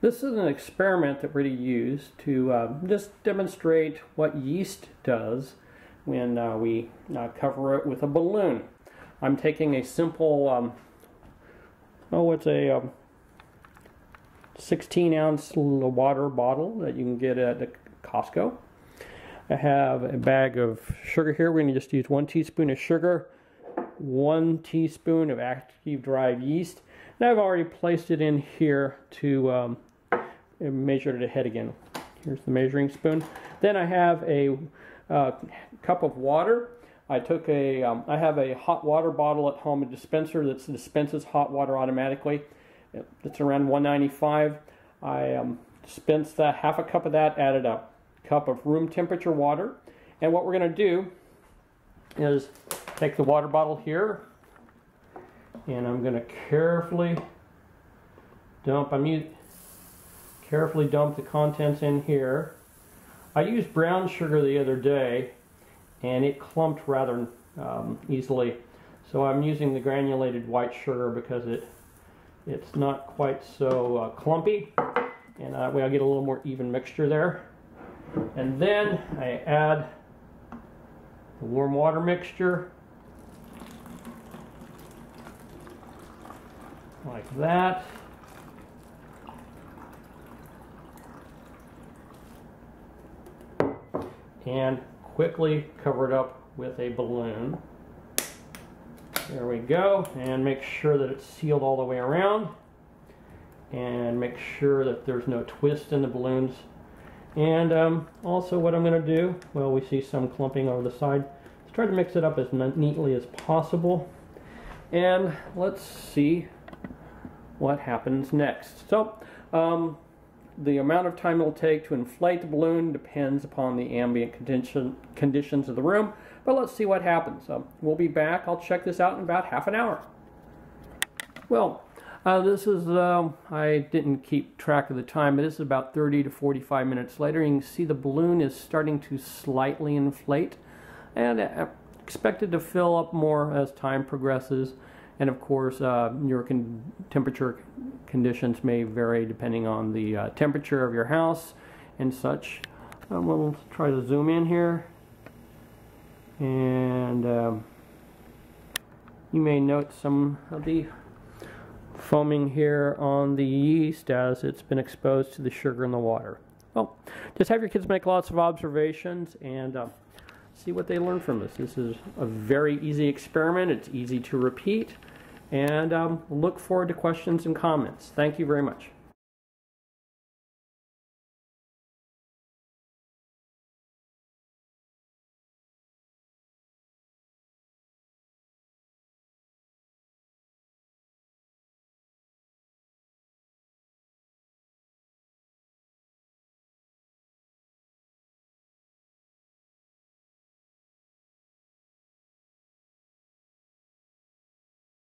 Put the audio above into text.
This is an experiment that we're going to use to uh, just demonstrate what yeast does when uh, we uh, cover it with a balloon. I'm taking a simple, um, oh, it's a um, 16 ounce water bottle that you can get at Costco. I have a bag of sugar here. We're going to just use one teaspoon of sugar, one teaspoon of active dried yeast. And I've already placed it in here to um, measure it ahead again. Here's the measuring spoon. Then I have a uh, cup of water. I took a, um, I have a hot water bottle at home, a dispenser that dispenses hot water automatically. It's around 195. I um, dispensed that, half a cup of that, added a cup of room temperature water. And what we're going to do is take the water bottle here, and I'm going to carefully dump, I'm carefully dump the contents in here. I used brown sugar the other day and it clumped rather um, easily. So I'm using the granulated white sugar because it it's not quite so uh, clumpy and that way I get a little more even mixture there. And then I add the warm water mixture like that. and quickly cover it up with a balloon. There we go, and make sure that it's sealed all the way around. And make sure that there's no twist in the balloons. And um, also what I'm going to do, well we see some clumping over the side. Let's try to mix it up as neatly as possible. And let's see what happens next. So, um, the amount of time it'll take to inflate the balloon depends upon the ambient condition, conditions of the room, but let's see what happens. we'll be back. I'll check this out in about half an hour. Well, uh, this is, uh, I didn't keep track of the time, but this is about 30 to 45 minutes later. You can see the balloon is starting to slightly inflate and uh, expected to fill up more as time progresses. And of course, uh, your con temperature conditions may vary depending on the uh, temperature of your house and such. Um, we'll try to zoom in here. And um, you may note some of the foaming here on the yeast as it's been exposed to the sugar in the water. Well, just have your kids make lots of observations and uh, see what they learn from this. This is a very easy experiment. It's easy to repeat and um, look forward to questions and comments. Thank you very much.